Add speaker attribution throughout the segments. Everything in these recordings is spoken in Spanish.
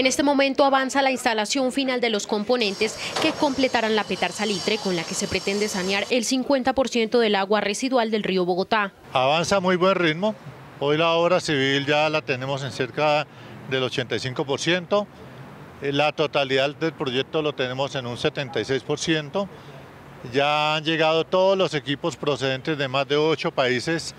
Speaker 1: En este momento avanza la instalación final de los componentes que completarán la petar salitre con la que se pretende sanear el 50% del agua residual del río Bogotá.
Speaker 2: Avanza muy buen ritmo. Hoy la obra civil ya la tenemos en cerca del 85%. La totalidad del proyecto lo tenemos en un 76%. Ya han llegado todos los equipos procedentes de más de ocho países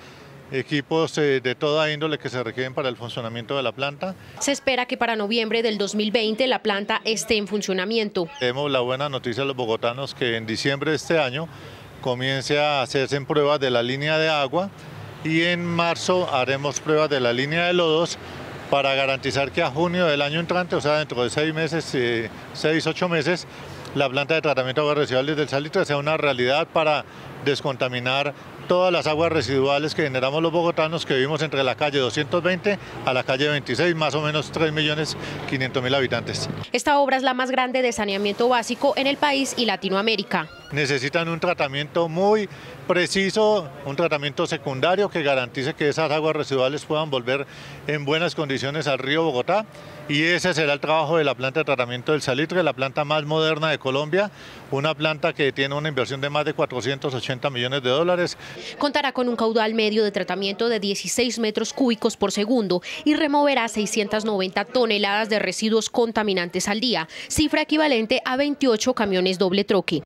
Speaker 2: equipos eh, de toda índole que se requieren para el funcionamiento de la planta.
Speaker 1: Se espera que para noviembre del 2020 la planta esté en funcionamiento.
Speaker 2: Tenemos la buena noticia a los bogotanos que en diciembre de este año comience a hacerse en pruebas de la línea de agua y en marzo haremos pruebas de la línea de lodos para garantizar que a junio del año entrante, o sea, dentro de seis meses, eh, seis, ocho meses, la planta de tratamiento de aguas residuales del salitre sea una realidad para descontaminar todas las aguas residuales que generamos los bogotanos que vivimos entre la calle 220 a la calle 26, más o menos 3.500.000 habitantes.
Speaker 1: Esta obra es la más grande de saneamiento básico en el país y Latinoamérica.
Speaker 2: Necesitan un tratamiento muy preciso, un tratamiento secundario que garantice que esas aguas residuales puedan volver en buenas condiciones al río Bogotá y ese será el trabajo de la planta de tratamiento del salitre, la planta más moderna de Colombia, una planta que tiene una inversión de más de 480 millones de dólares.
Speaker 1: Contará con un caudal medio de tratamiento de 16 metros cúbicos por segundo y removerá 690 toneladas de residuos contaminantes al día, cifra equivalente a 28 camiones doble troque.